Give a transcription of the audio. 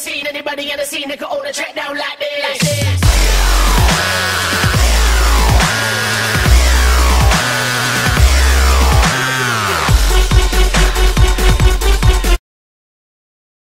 seen anybody in the scene that could own a track down like this.